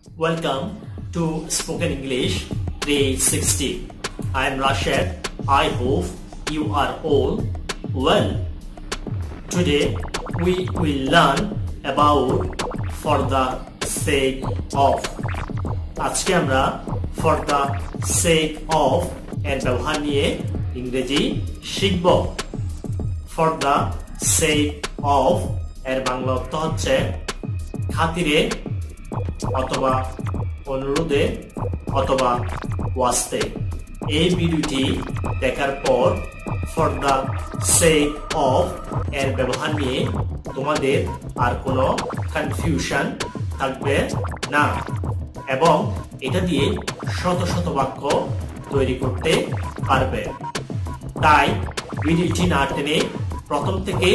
Welcome to Spoken English 360. I am Rashid. I hope you are all well. Today we will learn about for the sake of. আজকে আমরা for the sake of এর ব্যবহার নিয়ে ইংরেজি শিখব for the sake of এর বাংলা অর্থ হচ্ছে খাতিরে অথবা অনুরোধে অথবা ওয়াস্তে। এই ভিডিওটি দেখার পর ফর দ্য সেক অফ এর ব্যবহার নিয়ে তোমাদের আর কোনো কনফিউশন থাকবে না। এবং এটা দিয়ে শত শত বাক্য তৈরি করতে পারবে। তাই ভিডিওটি না টেনে প্রথম থেকে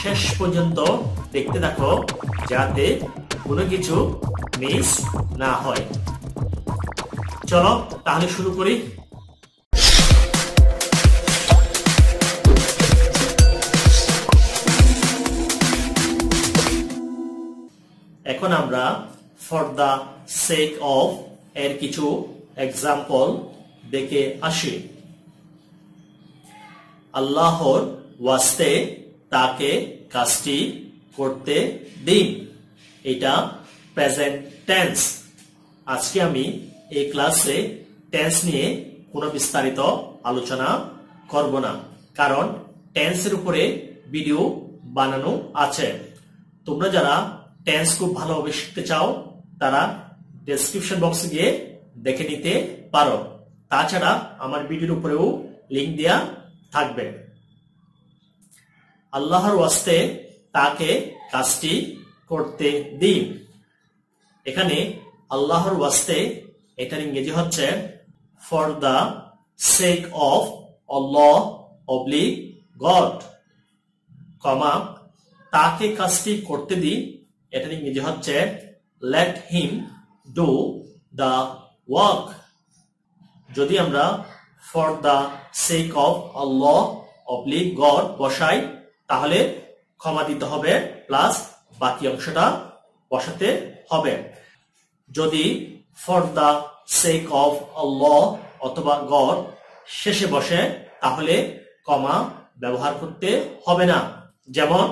শেষ পর্যন্ত দেখতে থাকো, যাতে কোনো কিছু মিস না হয়। চলো, তাহলে শুরু করি। এখন আমরা ফর দ্য সেক অফ এর কিছু এক্সাম্পল দেখে আসি। আল্লাহর ওয়াস্তে তাকে কাজটি করতে দিন। এটা প্রেজেন্ট টেন্স আজকে আমি এই ক্লাসে টেন্স নিয়ে কোনো বিস্তারিত আলোচনা করব না, কারণ টেন্সের উপরে ভিডিও বানানো আছে। তোমরা যারা টেন্স খুব ভালোভাবে শিখতে চাও, তারা ডেসক্রিপশন বক্সে গিয়ে দেখে নিতে পারো। তাছাড়া আমার ভিডিওর উপরেও লিঙ্ক দেওয়া থাকবে। আল্লাহর ওয়াস্তে তাকে কাজটি করতে দিন। এখানে আল্লাহর ওয়াস্তে এটার ইংরেজি হচ্ছে for the sake of Allah oblique God comma, তাকে কাজটি করতে দিন এটার ইংরেজি হচ্ছে let him do the work যদি আমরা for the sake of Allah oblique God বসাই, তাহলে ক্ষমা দিতে হবে প্লাস বাকি অংশটা বসাতে হবে। যদি for the sake of Allah অথবা গড শেষে বসে, তাহলে কমা ব্যবহার করতে হবে না। যেমন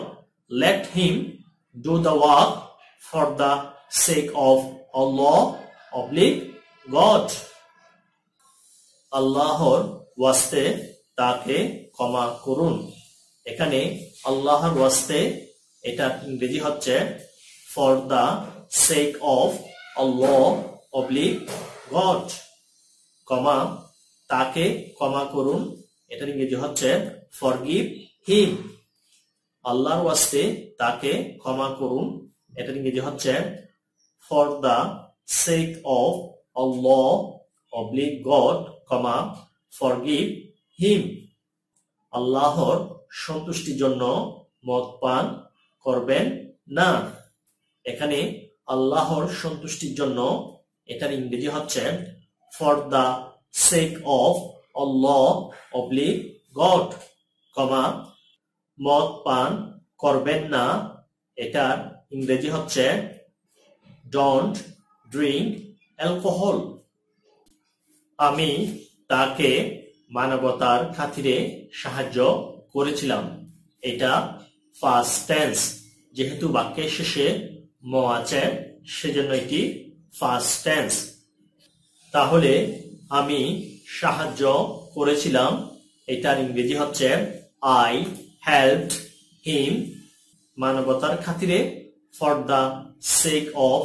let him do the work for the sake of Allah oblique God আল্লাহর ওয়াস্তে তাকে ক্ষমা করুন। এখানে আল্লাহর ওয়াস্তে এটা ইংরেজি হচ্ছে for the sake of Allah oblique God comma তাকে ক্ষমা করুন। এটার ইংরেজি হচ্ছে ফরগিভ হিম আল্লাহর ওয়াস্তে তাকে ক্ষমা করুন। এটার ইংরেজি হচ্ছে for the sake of Allah oblique God comma forgive him আল্লাহর সন্তুষ্টির জন্য মদ পান করবেন না। এখানে আল্লাহর সন্তুষ্টির জন্য এটার ইংরেজি হচ্ছে for the sake of Allah oblique God comma, মদ পান করবেন না। এটার ইংরেজি হচ্ছে ডন্ট ড্রিঙ্ক অ্যালকোহল আমি তাকে মানবতার খাতিরে সাহায্য করেছিলাম। এটা ফার্স্ট টেন্স যেহেতু বাক্যের শেষে ম আছে, সেজন্য এটি ফার্স্ট টেন্স তাহলে আমি সাহায্য করেছিলাম, এটার ইংরেজি হচ্ছে আই হেল্প হিম মানবতার খাতিরে for the sake of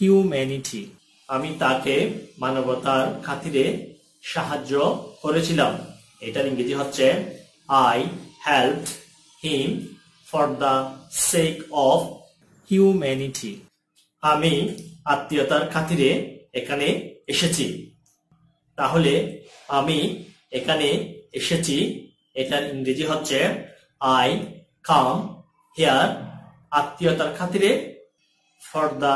humanity আমি তাকে মানবতার খাতিরে সাহায্য করেছিলাম। এটার ইংরেজি হচ্ছে I help him for the sake of humanity আমি আত্মীয়তার খাতিরে এখানে এসেছি। তাহলে আমি এখানে এসেছি, এটার ইংরেজি হচ্ছে আই কাম হেয়ার আত্মীয়তার খাতিরে। For the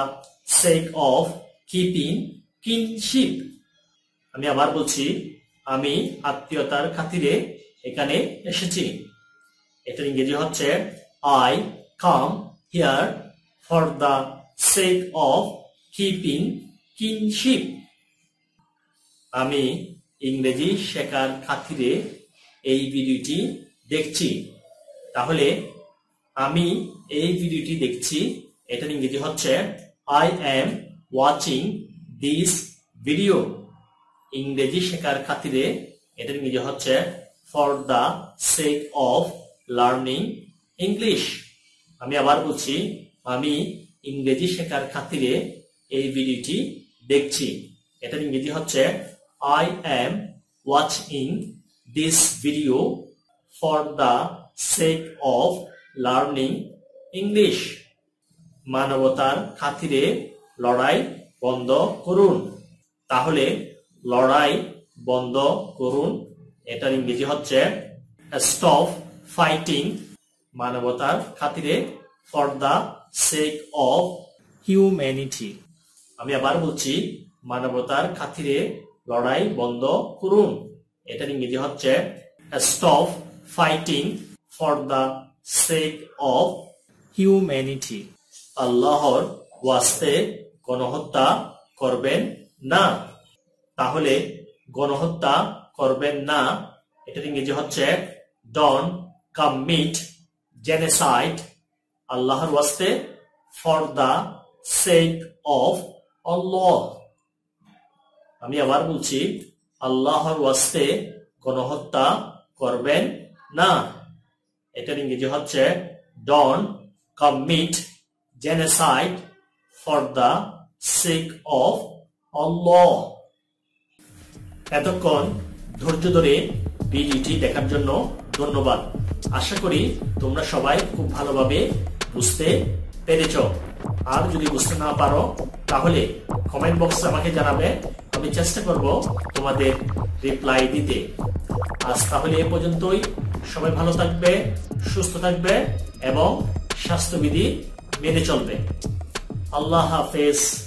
sake of keeping kinship আমি আবার বলছি, আমি আত্মীয়তার খাতিরে এখানে এসেছি। এটার ইংরেজি হচ্ছে I come here for the sake of keeping kinship আমি ইংরেজি শেখার খাতিরে এই ভিডিওটি দেখছি। তাহলে আমি এই ভিডিওটি দেখছি। এটার ইংরেজি হচ্ছে I am watching this video ইংরেজি শেখার খাতিরে এটার ইংরেজি হচ্ছে for the sake of learning English আমি আবার বলছি আমি ইংরেজি শেখার খাতিরে এই ভিডিওটি দেখছি। এটার ইংরেজি হচ্ছে I am watching this video for the sake of learning English মানবতার খাতিরে লড়াই বন্ধ করুন। তাহলে লড়াই বন্ধ করুন। এটার ইংরেজি হচ্ছে স্টপ ফাইটিং মানবতার খাতিরে for the sake of humanity আমি আবার বলছি, মানবতার খাতিরে লড়াই বন্ধ করুন। এটার ইংরেজি হচ্ছে stop fighting for the sake of humanity আল্লাহর ওয়াস্তে গণহত্যা করবেন না। তাহলে গণহত্যা করবেন না। এটার ইংরেজি হচ্ছে ডন কমিট জেনেসাইড আল্লাহর ওয়াস্তে for the sake of Allah আমি আবার বলছি, আল্লাহর ওয়াস্তে গণহত্যা করবেন না। এটার ইংরেজি হচ্ছে don't commit genocide for the sake of Allah এতক্ষণ ধৈর্য ধরে ভিডিওটি দেখার জন্য ধন্যবাদ। আশা করি তোমরা সবাই খুব ভালোভাবে বুঝতে পেরেছ? আর যদি বুঝতে না পারো, তাহলে কমেন্ট বক্সে আমাকে জানাবে। আমি চেষ্টা করব তোমাদের রিপ্লাই দিতে। আজ তাহলে এ পর্যন্তই। সবাই ভালো থাকবে, সুস্থ থাকবে এবং স্বাস্থ্যবিধি মেনে চলবে। আল্লাহ হাফেজ।